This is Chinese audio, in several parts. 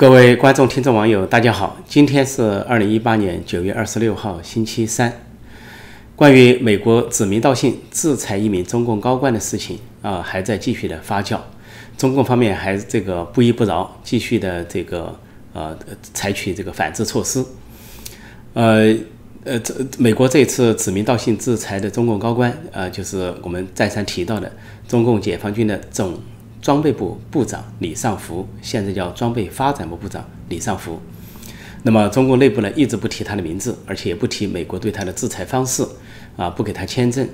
各位观众、听众、网友，大家好！今天是二零一八年九月二十六号，星期三。关于美国指名道姓制裁一名中共高官的事情啊，还在继续的发酵。中共方面还这个不依不饶，继续的这个呃采取这个反制措施。呃呃，这美国这次指名道姓制裁的中共高官啊，就是我们再三提到的中共解放军的总。装备部部长李尚福，现在叫装备发展部部长李尚福。那么中共内部呢，一直不提他的名字，而且也不提美国对他的制裁方式，啊，不给他签证，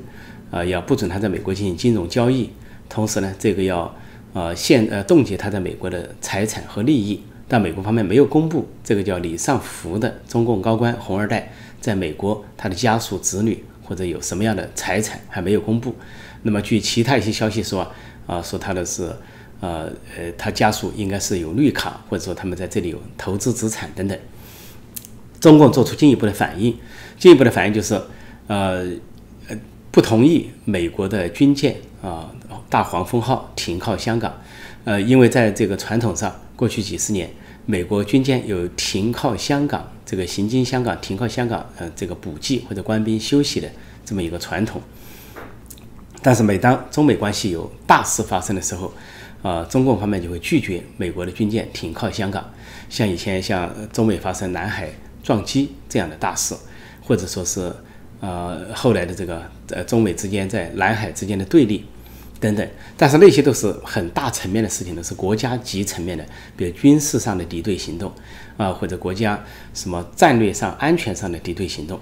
啊，要不准他在美国进行金融交易，同时呢，这个要呃限呃冻结他在美国的财产和利益。但美国方面没有公布这个叫李尚福的中共高官红二代在美国他的家属子女或者有什么样的财产还没有公布。那么据其他一些消息说。啊，啊说他的是，呃呃，他家属应该是有绿卡，或者说他们在这里有投资资产等等。中共做出进一步的反应，进一步的反应就是，呃呃，不同意美国的军舰啊，大黄蜂号停靠香港，呃，因为在这个传统上，过去几十年，美国军舰有停靠香港，这个行经香港、停靠香港，呃，这个补给或者官兵休息的这么一个传统。但是每当中美关系有大事发生的时候，啊，中共方面就会拒绝美国的军舰停靠香港。像以前像中美发生南海撞击这样的大事，或者说是呃后来的这个呃中美之间在南海之间的对立等等。但是那些都是很大层面的事情，都是国家级层面的，比如军事上的敌对行动啊，或者国家什么战略上、安全上的敌对行动。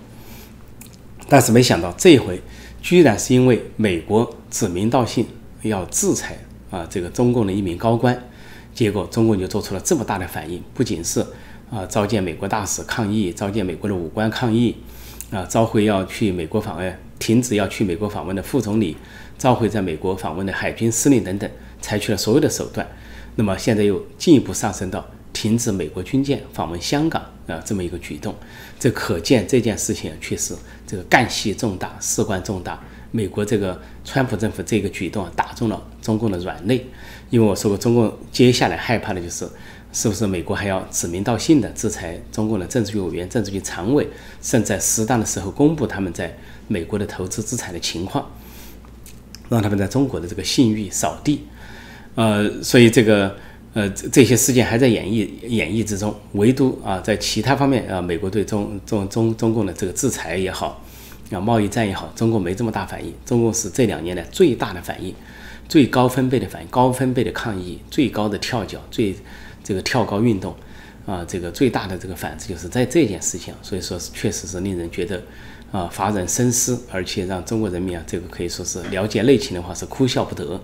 但是没想到这一回。居然是因为美国指名道姓要制裁啊这个中共的一名高官，结果中共就做出了这么大的反应，不仅是啊召见美国大使抗议，召见美国的武官抗议，啊召回要去美国访问，停止要去美国访问的副总理，召回在美国访问的海军司令等等，采取了所有的手段。那么现在又进一步上升到停止美国军舰访问香港啊这么一个举动，这可见这件事情确实。这个干系重大，事关重大。美国这个川普政府这个举动打中了中共的软肋，因为我说过，中共接下来害怕的就是，是不是美国还要指名道姓的制裁中共的政治局委员、政治局常委，甚至在适当的时候公布他们在美国的投资资产的情况，让他们在中国的这个信誉扫地。呃，所以这个呃这些事件还在演绎演绎之中，唯独啊在其他方面啊，美国对中中中中共的这个制裁也好。啊，贸易战也好，中国没这么大反应。中国是这两年来最大的反应，最高分贝的反应，高分贝的抗议，最高的跳脚，最这个跳高运动，啊，这个最大的这个反制就是在这件事情。所以说，确实是令人觉得啊，发人深思，而且让中国人民啊，这个可以说是了解内情的话是哭笑不得。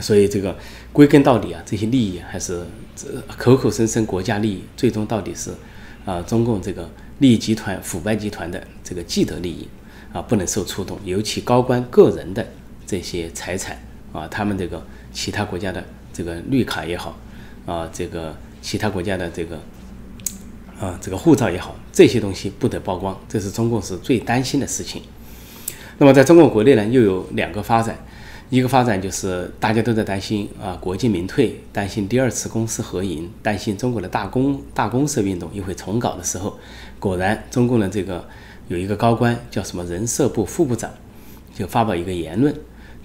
所以这个归根到底啊，这些利益还是这口口声声国家利益，最终到底是啊，中共这个利益集团、腐败集团的这个既得利益。啊，不能受触动，尤其高官个人的这些财产啊，他们这个其他国家的这个绿卡也好，啊，这个其他国家的这个啊这个护照也好，这些东西不得曝光，这是中共是最担心的事情。那么在中国国内呢，又有两个发展，一个发展就是大家都在担心啊国进民退，担心第二次公私合营，担心中国的大公大公社运动又会重搞的时候，果然中共的这个。有一个高官叫什么人社部副部长，就发表一个言论，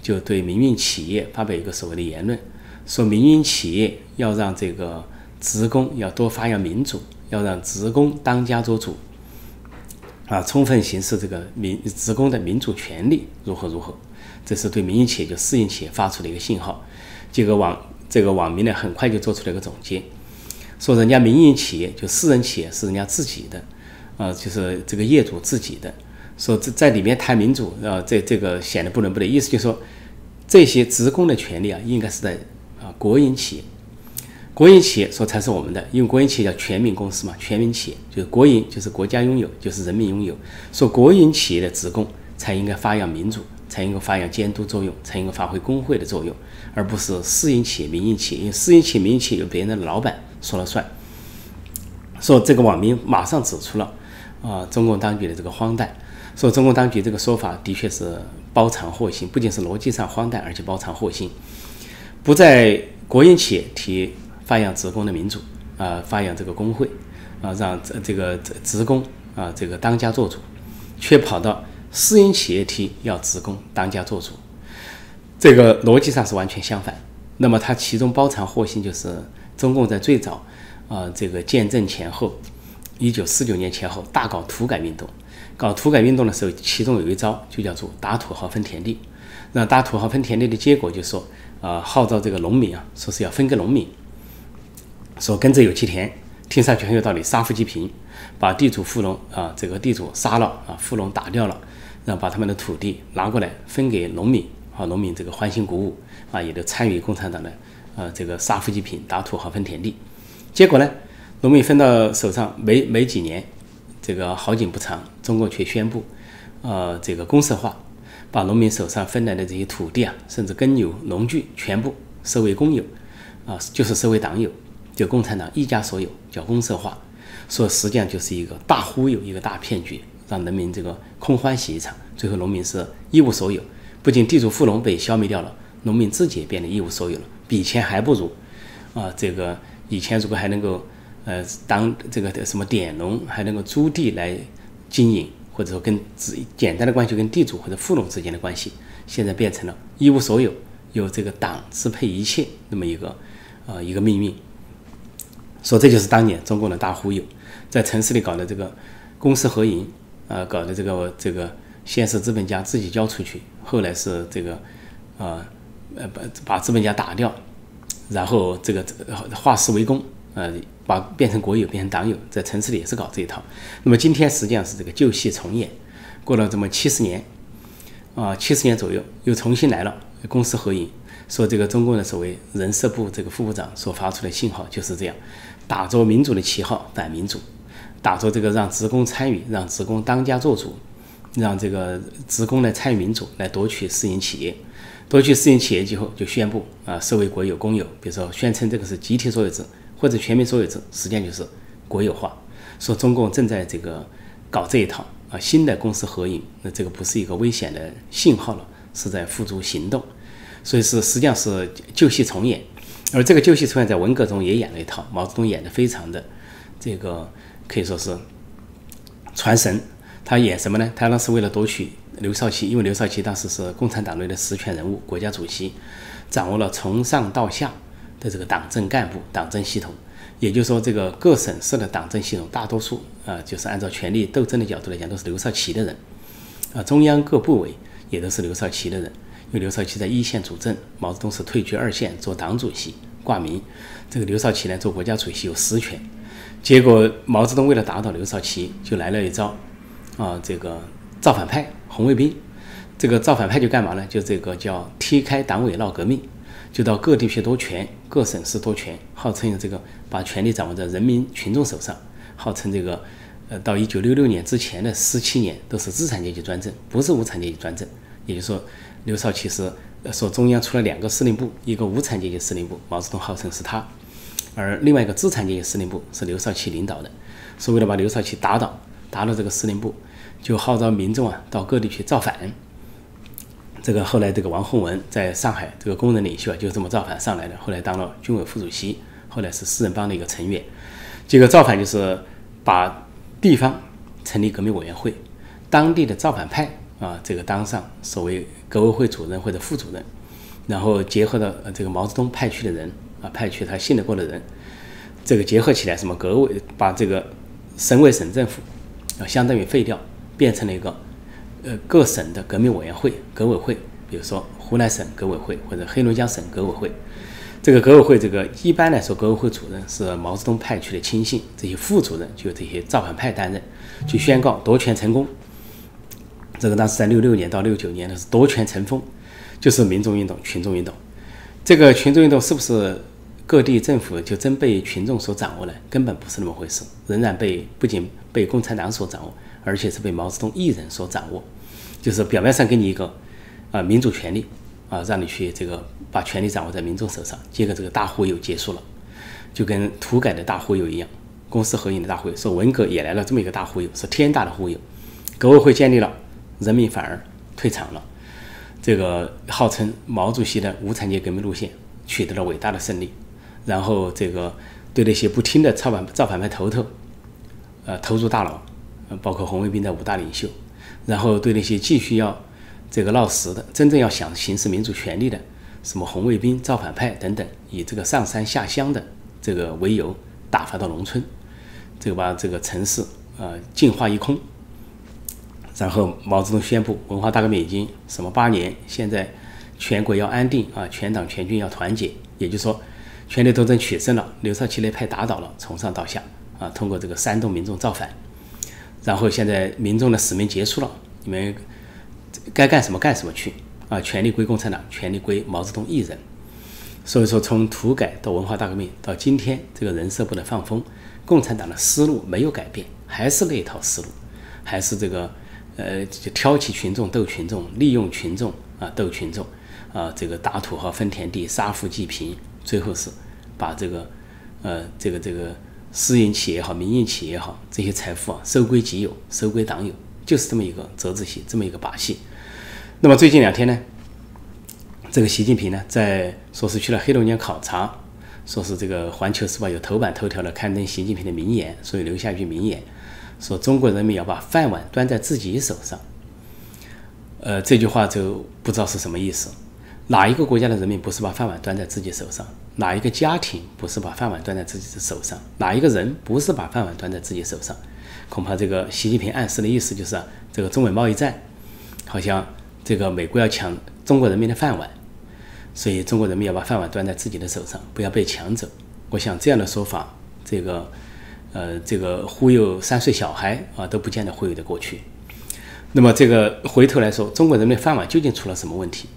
就对民营企业发表一个所谓的言论，说民营企业要让这个职工要多发扬民主，要让职工当家作主，啊，充分行使这个民职工的民主权利，如何如何，这是对民营企业就私营企业发出的一个信号。这个网这个网民呢，很快就做出了一个总结，说人家民营企业就私人企业是人家自己的。啊，就是这个业主自己的，说在在里面谈民主，啊，这这个显得不伦不类。意思就是说，这些职工的权利啊，应该是在啊国营企业，国营企业说才是我们的，因为国营企业叫全民公司嘛，全民企业就是国营，就是国家拥有，就是人民拥有。说国营企业的职工才应该发扬民主，才应该发扬监督作用，才应该发挥工会的作用，而不是私营企业、民营企业，私营企业、民营企业由别人的老板说了算。说这个网民马上指出了。啊，中共当局的这个荒诞，说中共当局这个说法的确是包藏祸心，不仅是逻辑上荒诞，而且包藏祸心。不在国营企业提发扬职工的民主，啊发扬这个工会啊，让这这个职工啊这个当家作主，却跑到私营企业体要职工当家作主，这个逻辑上是完全相反。那么它其中包藏祸心，就是中共在最早啊这个建政前后，一九四九年前后大搞土改运动，搞土改运动的时候，其中有一招就叫做打土豪分田地。那打土豪分田地的结果，就说啊号召这个农民啊，说是要分给农民，说跟着有其田，听上去很有道理，杀富济贫，把地主富农啊这个地主杀了啊，富农打掉了，然后把他们的土地拿过来分给农民。好，农民这个欢欣鼓舞啊，也都参与共产党的呃这个杀富济贫、打土豪分田地。结果呢，农民分到手上没没几年，这个好景不长，中国却宣布，呃这个公社化，把农民手上分来的这些土地啊，甚至耕牛农具全部收为公有，啊就是收为党有，就共产党一家所有，叫公社化。说实际上就是一个大忽悠，一个大骗局，让人民这个空欢喜一场。最后农民是一无所有。不仅地主富农被消灭掉了，农民自己也变得一无所有了，比以前还不如。啊，这个以前如果还能够，呃，当这个什么佃农，还能够租地来经营，或者说跟只简单的关系跟地主或者富农之间的关系，现在变成了一无所有，由这个党支配一切那么一个，呃，一个命运。说这就是当年中共的大忽悠，在城市里搞的这个公私合营，呃，搞的这个这个。先是资本家自己交出去，后来是这个，呃，呃把把资本家打掉，然后这个这个化私为公，呃，把变成国有，变成党有，在城市里也是搞这一套。那么今天实际上是这个旧戏重演，过了这么七十年，啊，七十年左右又重新来了，公私合营，说这个中共的所谓人社部这个副部长所发出的信号就是这样，打着民主的旗号反民主，打着这个让职工参与，让职工当家作主。让这个职工来参与民主，来夺取私营企业，夺取私营企业之后，就宣布啊，设为国有公有，比如说宣称这个是集体所有制或者全民所有制，实际上就是国有化。说中共正在这个搞这一套啊，新的公私合营，那这个不是一个危险的信号了，是在付诸行动。所以是实际上是旧戏重演，而这个旧戏重演在文革中也演了一套，毛泽东演的非常的这个可以说是传神。他演什么呢？他当时为了夺取刘少奇，因为刘少奇当时是共产党内的实权人物，国家主席，掌握了从上到下的这个党政干部、党政系统。也就是说，这个各省市的党政系统，大多数啊，就是按照权力斗争的角度来讲，都是刘少奇的人。啊，中央各部委也都是刘少奇的人，因为刘少奇在一线主政，毛泽东是退居二线做党主席挂名，这个刘少奇呢做国家主席有实权。结果毛泽东为了打倒刘少奇，就来了一招。啊，这个造反派红卫兵，这个造反派就干嘛呢？就这个叫踢开党委闹革命，就到各地去夺权，各省市夺权，号称这个把权力掌握在人民群众手上，号称这个呃，到一九六六年之前的十七年都是资产阶级专政，不是无产阶级专政。也就是说，刘少奇是说中央出了两个司令部，一个无产阶级司令部，毛泽东号称是他，而另外一个资产阶级司令部是刘少奇领导的，是为了把刘少奇打倒，打倒这个司令部。就号召民众啊到各地去造反。这个后来这个王洪文在上海这个工人领袖啊就这么造反上来的，后来当了军委副主席，后来是四人帮的一个成员。这个造反就是把地方成立革命委员会，当地的造反派啊这个当上所谓革委会主任或者副主任，然后结合的这个毛泽东派去的人啊派去他信得过的人，这个结合起来什么革委把这个省委省政府啊相当于废掉。变成了一个，呃，各省的革命委员会、革委会，比如说湖南省革委会或者黑龙江省革委会。这个革委会，这个一般来说，革委会主任是毛泽东派去的亲信，这些副主任就这些造反派担任，去宣告夺权成功。这个当时在六六年到六九年的是夺权成风，就是民众运动、群众运动。这个群众运动是不是各地政府就真被群众所掌握了？根本不是那么回事，仍然被不仅被共产党所掌握。而且是被毛泽东一人所掌握，就是表面上给你一个啊民主权利啊，让你去这个把权力掌握在民众手上，结果这个大忽悠结束了，就跟土改的大忽悠一样，公私合营的大忽悠，说文革也来了这么一个大忽悠，是天大的忽悠，革委会建立了，人民反而退场了，这个号称毛主席的无产阶级革命路线取得了伟大的胜利，然后这个对那些不听的造反造反派头头，呃，投入大牢，包括红卫兵的五大领袖，然后对那些继续要这个闹事的、真正要想行使民主权利的，什么红卫兵、造反派等等，以这个上山下乡的这个为由，打发到农村，这个把这个城市啊净化一空。然后毛泽东宣布文化大革命已经什么八年，现在全国要安定啊，全党全军要团结，也就是说，权力斗争取胜了，刘少奇那派打倒了，从上到下啊，通过这个煽动民众造反，然后现在民众的使命结束了，你们该干什么干什么去啊，权力归共产党，权力归毛泽东一人。所以说，从土改到文化大革命到今天这个人设不能放风，共产党的思路没有改变，还是那一套思路，还是这个。呃，就挑起群众斗群众，利用群众啊斗群众，啊这个打土豪分田地，杀富济贫，最后是把这个呃这个这个私营企业也好，民营企业也好，这些财富啊收归己有，收归党有，就是这么一个折子戏，这么一个把戏。那么最近两天呢，这个习近平呢在说是去了黑龙江考察，说是这个《环球时报》有头版头条的刊登习近平的名言，所以留下一句名言。说中国人民要把饭碗端在自己手上，呃，这句话就不知道是什么意思。哪一个国家的人民不是把饭碗端在自己手上？哪一个家庭不是把饭碗端在自己的手上？哪一个人不是把饭碗端在自己手上？恐怕这个习近平暗示的意思就是，这个中美贸易战，好像这个美国要抢中国人民的饭碗，所以中国人民要把饭碗端在自己的手上，不要被抢走。我想这样的说法，这个。呃，这个忽悠三岁小孩啊，都不见得忽悠得过去。那么，这个回头来说，中国人民饭碗究竟出了什么问题？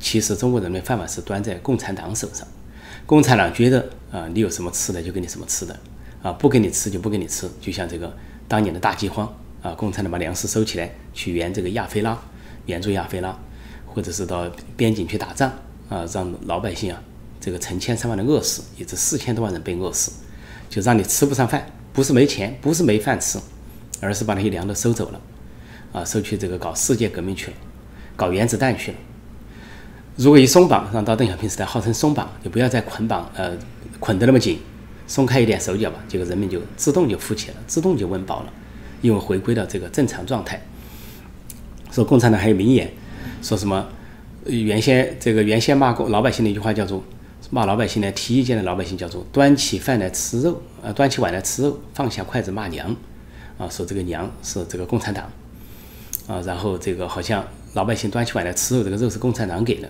其实，中国人民饭碗是端在共产党手上。共产党觉得啊，你有什么吃的就给你什么吃的，啊，不给你吃就不给你吃。就像这个当年的大饥荒啊，共产党把粮食收起来去援这个亚非拉，援助亚非拉，或者是到边境去打仗啊，让老百姓啊，这个成千上万的饿死，以致四千多万人被饿死。就让你吃不上饭，不是没钱，不是没饭吃，而是把那些粮都收走了，啊，收去这个搞世界革命去了，搞原子弹去了。如果一松绑，让到邓小平时代号称松绑，就不要再捆绑，呃，捆得那么紧，松开一点手脚吧，这个人民就自动就富起了，自动就温饱了，因为回归到这个正常状态。说共产党还有名言，说什么原先这个原先骂过老百姓的一句话叫做。骂老百姓呢？提意见的老百姓叫做端起饭来吃肉，呃，端起碗来吃肉，放下筷子骂娘，啊，说这个娘是这个共产党，啊，然后这个好像老百姓端起碗来吃肉，这个肉是共产党给的，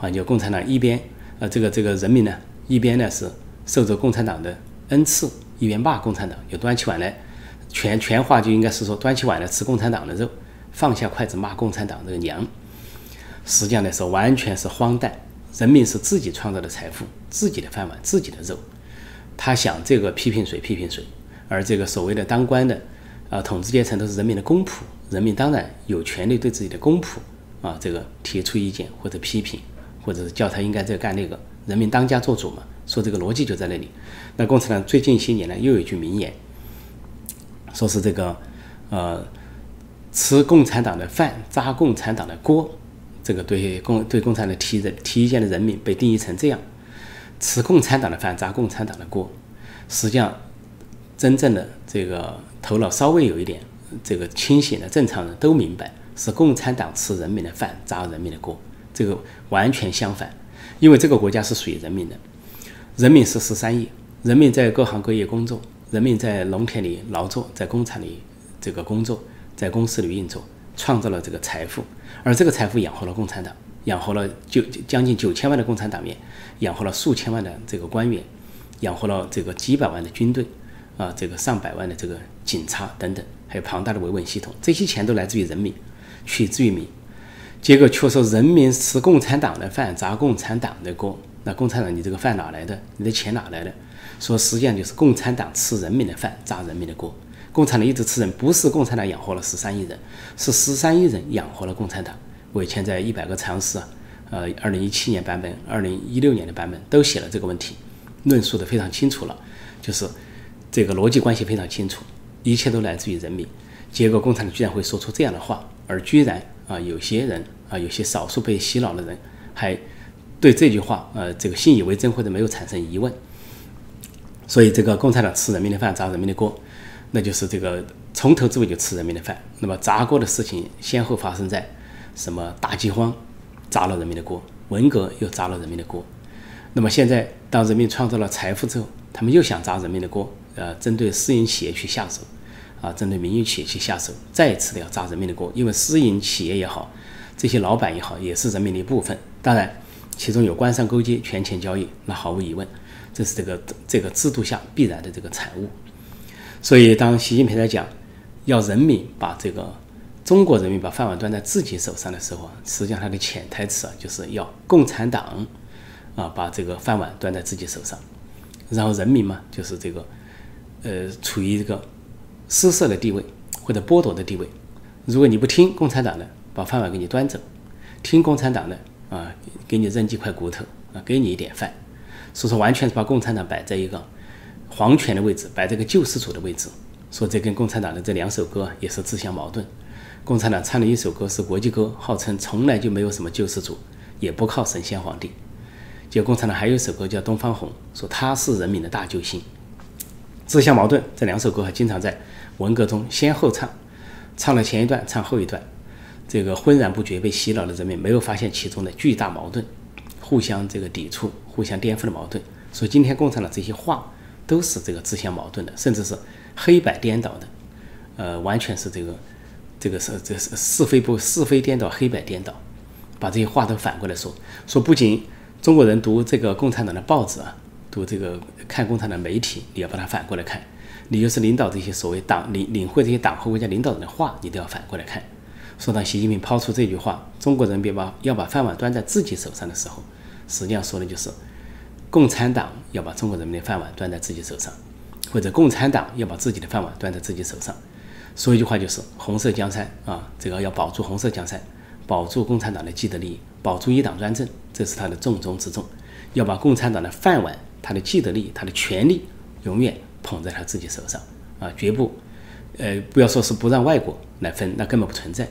啊就共产党一边，呃，这个这个人民呢，一边呢是受着共产党的恩赐，一边骂共产党，就端起碗来，全全话就应该是说端起碗来吃共产党的肉，放下筷子骂共产党这个娘，实际上来说完全是荒诞。人民是自己创造的财富，自己的饭碗，自己的肉。他想这个批评谁批评谁，而这个所谓的当官的，啊，统治阶层都是人民的公仆，人民当然有权利对自己的公仆啊，这个提出意见或者批评，或者是叫他应该这干那个。人民当家做主嘛，说这个逻辑就在那里。那共产党最近一些年呢，又有一句名言，说是这个，呃，吃共产党的饭，砸共产党的锅。这个对共对共产党提人提意见的人民被定义成这样，吃共产党的饭砸共产党的锅。实际上，真正的这个头脑稍微有一点这个清醒的正常人都明白，是共产党吃人民的饭砸人民的锅。这个完全相反，因为这个国家是属于人民的，人民是十三亿，人民在各行各业工作，人民在农田里劳作，在工厂里这个工作，在公司里运作。创造了这个财富，而这个财富养活了共产党，养活了九将近九千万的共产党员，养活了数千万的这个官员，养活了这个几百万的军队，啊，这个上百万的这个警察等等，还有庞大的维稳系统，这些钱都来自于人民，取之于民。结果却说人民吃共产党的饭，砸共产党的锅。那共产党，你这个饭哪来的？你的钱哪来的？说实际上就是共产党吃人民的饭，砸人民的锅。共产党一直吃人，不是共产党养活了十三亿人，是十三亿人养活了共产党。我以前在一百个常识啊，呃，二零一七年版本、二零一六年的版本都写了这个问题，论述的非常清楚了，就是这个逻辑关系非常清楚，一切都来自于人民。结果共产党居然会说出这样的话，而居然啊，有些人啊，有些少数被洗脑的人还对这句话呃这个信以为真或者没有产生疑问。所以这个共产党吃人民的饭，砸人民的锅，那就是这个从头至尾就吃人民的饭。那么砸锅的事情先后发生在什么大饥荒，砸了人民的锅；文革又砸了人民的锅。那么现在当人民创造了财富之后，他们又想砸人民的锅，呃，针对私营企业去下手，啊，针对民营企业去下手，再次的要砸人民的锅，因为私营企业也好，这些老板也好，也是人民的一部分。当然，其中有官商勾结、权钱交易，那毫无疑问，这是这个这个制度下必然的这个产物。所以，当习近平在讲要人民把这个中国人民把饭碗端在自己手上的时候啊，实际上他的潜台词啊，就是要共产党啊把这个饭碗端在自己手上。然后人民嘛，就是这个，呃，处于这个失色的地位或者剥夺的地位。如果你不听共产党的，把饭碗给你端走；听共产党的，啊，给你扔几块骨头，啊，给你一点饭。所以说，完全是把共产党摆在一个皇权的位置，摆在个救世主的位置。说这跟共产党的这两首歌也是自相矛盾。共产党唱的一首歌是国际歌，号称从来就没有什么救世主，也不靠神仙皇帝。就共产党还有一首歌叫《东方红》，说他是人民的大救星，自相矛盾。这两首歌还经常在文革中先后唱，唱了前一段，唱后一段，这个浑然不觉，被洗脑的人民没有发现其中的巨大矛盾，互相这个抵触、互相颠覆的矛盾。所以今天共产党这些话都是这个自相矛盾的，甚至是黑白颠倒的，呃，完全是这个这个是这是是非不是非颠倒、黑白颠倒，把这些话都反过来说，说不仅。中国人读这个共产党的报纸啊，读这个看共产党媒体，你要把它反过来看。你就是领导这些所谓党领领会这些党和国家领导人的话，你都要反过来看。说到习近平抛出这句话，中国人民把要把饭碗端在自己手上的时候，实际上说的就是共产党要把中国人民的饭碗端在自己手上，或者共产党要把自己的饭碗端在自己手上。说一句话就是红色江山啊，这个要保住红色江山。保住共产党的既得利益，保住一党专政，这是他的重中之重。要把共产党的饭碗、他的既得利益、他的权利，永远捧在他自己手上啊！绝不，呃，不要说是不让外国来分，那根本不存在。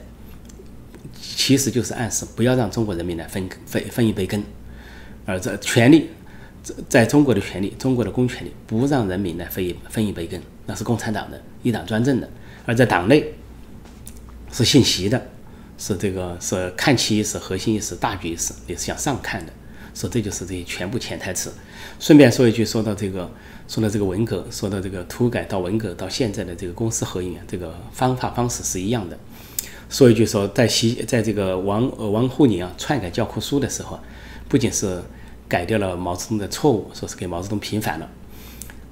其实就是暗示不要让中国人民来分分分一杯羹。而这权利，在在中国的权利，中国的公权力，不让人民来分一分一杯羹，那是共产党的一党专政的。而在党内，是姓习的。是这个是看齐意识、核心意识、大局意识，你是向上看的。说这就是这些全部潜台词。顺便说一句，说到这个，说到这个文革，说到这个土改到文革到现在的这个公私合营，这个方法方式是一样的。说一句，说在习在这个王呃王沪宁啊篡改教科书的时候，不仅是改掉了毛泽东的错误，说是给毛泽东平反了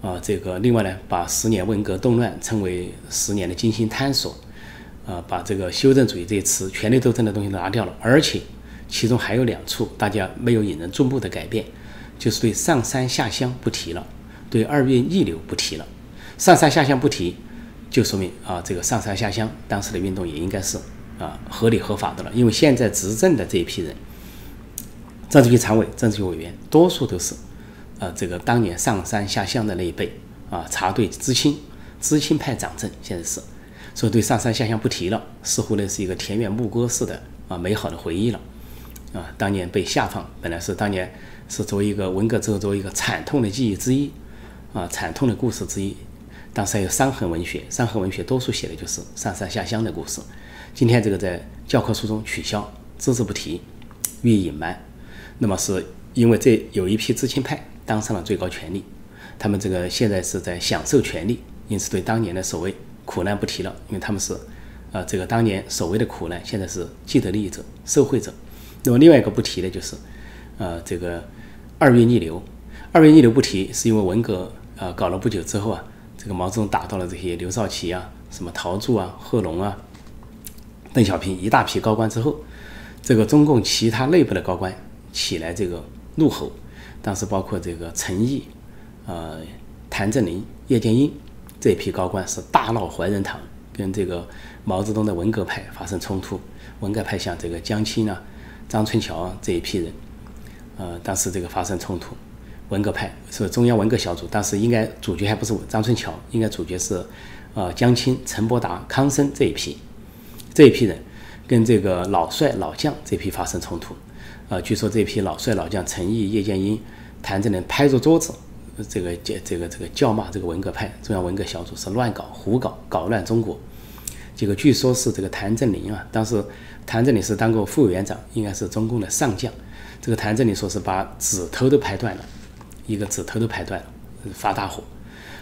啊，这个另外呢，把十年文革动乱称为十年的精心探索。啊，把这个修正主义这些词、权力斗争的东西拿掉了，而且其中还有两处大家没有引人注目的改变，就是对上山下乡不提了，对二月逆流不提了。上山下乡不提，就说明啊，这个上山下乡当时的运动也应该是啊合理合法的了。因为现在执政的这一批人，政治局常委、政治局委员，多数都是呃这个当年上山下乡的那一辈啊，查对知青、知青派掌政，现在是。所以对上山下乡不提了，似乎呢是一个田园牧歌式的啊美好的回忆了，啊当年被下放，本来是当年是作为一个文革之后作为一个惨痛的记忆之一，啊惨痛的故事之一，当时还有伤痕文学，伤痕文学多数写的就是上山下乡的故事，今天这个在教科书中取消，只字不提，予以隐瞒，那么是因为这有一批知青派当上了最高权力，他们这个现在是在享受权力，因此对当年的所谓。苦难不提了，因为他们是，呃，这个当年所谓的苦难，现在是既得利益者、受贿者。那么另外一个不提的就是，呃，这个二月逆流。二月逆流不提，是因为文革呃搞了不久之后啊，这个毛泽东打到了这些刘少奇啊、什么陶铸啊、贺龙啊、邓小平一大批高官之后，这个中共其他内部的高官起来这个怒吼，当时包括这个陈毅、呃谭震林、叶剑英。这批高官是大闹怀仁堂，跟这个毛泽东的文革派发生冲突。文革派像这个江青啊、张春桥这一批人，呃，当时这个发生冲突。文革派是中央文革小组，当时应该主角还不是张春桥，应该主角是呃江青、陈伯达、康生这一批。这一批人跟这个老帅老将这批发生冲突。呃，据说这批老帅老将陈毅、叶剑英、谭震林拍着桌子，这个这这个这个叫骂这个文革派中央文革小组是乱搞胡搞搞乱中国。这个据说是这个谭震林啊，当时谭震林是当过副委员长，应该是中共的上将。这个谭震林说是把指头都拍断了，一个指头都拍断了，发大火。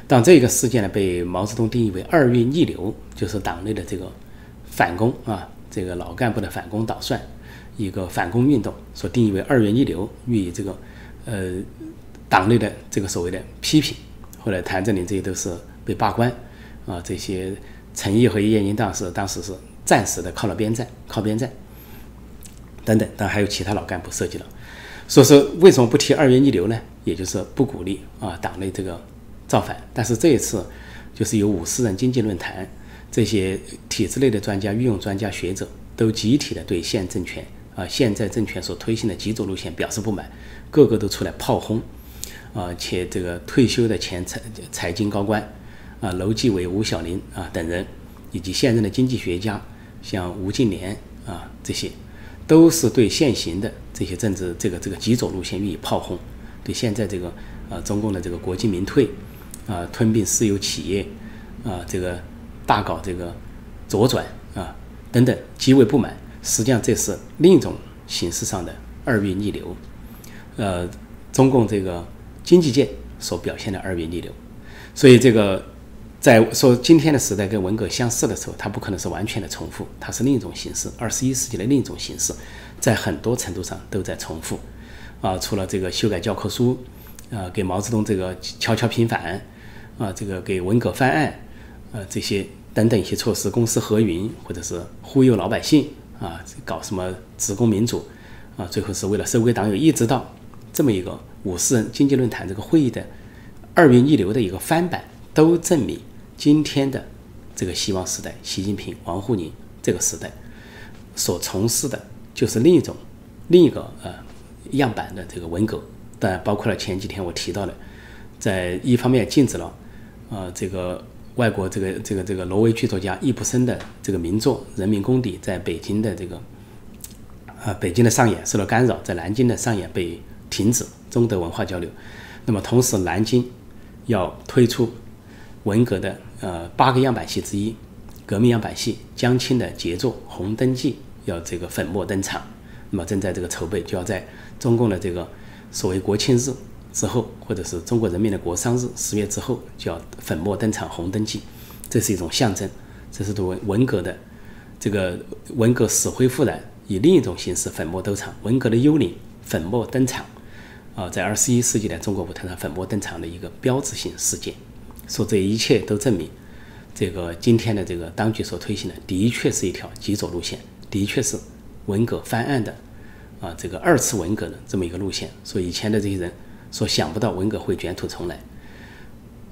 当这个事件呢被毛泽东定义为二月逆流，就是党内的这个反攻啊，这个老干部的反攻倒算，一个反攻运动，所定义为二月逆流，予以这个呃党内的这个所谓的批评。后来谭震林这些都是被罢官啊，这些。陈毅和叶英当时当时是暂时的靠了边站，靠边站等等，当然还有其他老干部涉及了。所以说，为什么不提二元逆流呢？也就是不鼓励啊党内这个造反。但是这一次，就是有五十人经济论坛这些体制内的专家、御用专家学者都集体的对现政权啊现在政权所推行的极左路线表示不满，个个都出来炮轰啊，且这个退休的前财财经高官。啊，楼继伟、吴晓林啊等人，以及现任的经济学家，像吴敬琏啊这些，都是对现行的这些政治这个这个极左路线予以炮轰，对现在这个呃中共的这个国进民退啊，吞并私有企业啊，这个大搞这个左转啊等等极为不满。实际上这是另一种形式上的二月逆流，呃，中共这个经济界所表现的二月逆流，所以这个。在说今天的时代跟文革相似的时候，它不可能是完全的重复，它是另一种形式，二十一世纪的另一种形式，在很多程度上都在重复。啊，除了这个修改教科书，啊，给毛泽东这个悄悄平反，啊，这个给文革翻案，呃，这些等等一些措施，公私合营，或者是忽悠老百姓，啊，搞什么职工民主，啊，最后是为了收归党有，一直到这么一个五四经济论坛这个会议的二元一流的一个翻版，都证明。今天的这个希望时代，习近平、王沪宁这个时代所从事的，就是另一种、另一个呃样板的这个文革。当然，包括了前几天我提到的，在一方面禁止了呃这个外国这个这个这个挪威剧作家易卜生的这个名作《人民公敌》在北京的这个啊北京的上演受到干扰，在南京的上演被停止，中德文化交流。那么同时，南京要推出。文革的呃八个样板戏之一，革命样板戏江青的杰作《红灯记》要这个粉墨登场，那么正在这个筹备，就要在中共的这个所谓国庆日之后，或者是中国人民的国殇日十月之后，就要粉墨登场《红灯记》，这是一种象征，这是对文文革的这个文革死灰复燃，以另一种形式粉墨登场，文革的幽灵粉墨登场，啊，在二十一世纪的中国舞台上粉墨登场的一个标志性事件。说这一切都证明，这个今天的这个当局所推行的，的确是一条极左路线，的确是文革翻案的，啊，这个二次文革的这么一个路线。所以以前的这些人说想不到文革会卷土重来，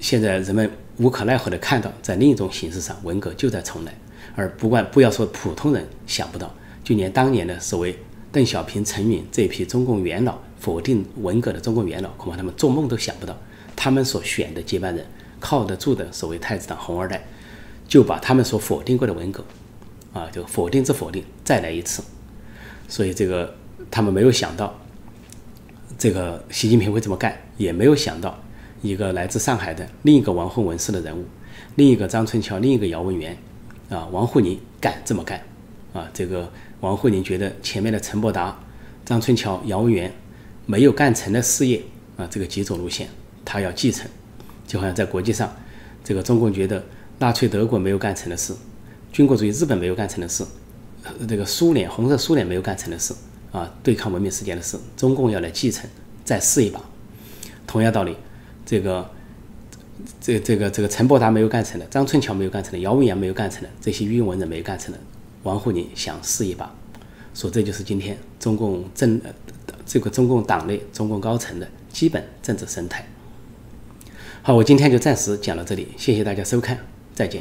现在人们无可奈何的看到，在另一种形式上，文革就在重来。而不管不要说普通人想不到，就连当年的所谓邓小平、陈云这批中共元老否定文革的中共元老，恐怕他们做梦都想不到，他们所选的接班人。靠得住的所谓太子党红二代，就把他们所否定过的文革，啊，就否定之否定，再来一次。所以这个他们没有想到，这个习近平会这么干，也没有想到一个来自上海的另一个王沪文式的人物，另一个张春桥，另一个姚文元，啊，王沪宁干这么干，啊，这个王沪宁觉得前面的陈伯达、张春桥、姚文元没有干成的事业，啊，这个几种路线他要继承。就好像在国际上，这个中共觉得纳粹德国没有干成的事，军国主义日本没有干成的事，这个苏联红色苏联没有干成的事啊，对抗文明世界的事，中共要来继承，再试一把。同样道理，这个这这个这个陈伯达没有干成的，张春桥没有干成的，姚文元没有干成的，这些御用文人没有干成的，王沪宁想试一把，说这就是今天中共政这个中共党内中共高层的基本政治生态。好，我今天就暂时讲到这里，谢谢大家收看，再见。